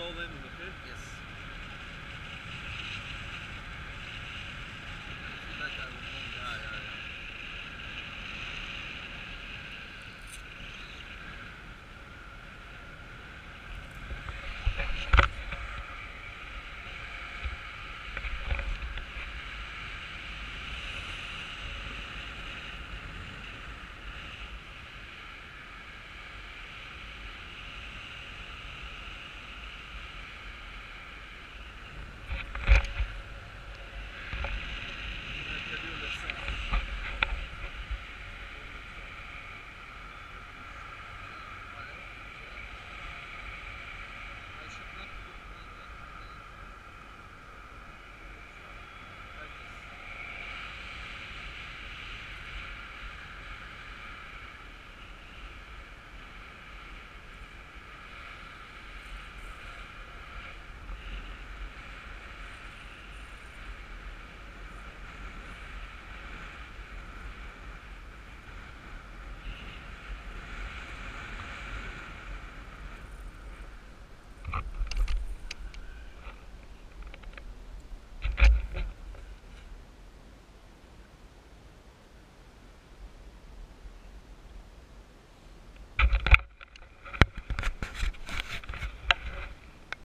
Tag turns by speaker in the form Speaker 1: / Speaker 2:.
Speaker 1: Dolan in the fifth?
Speaker 2: Yes.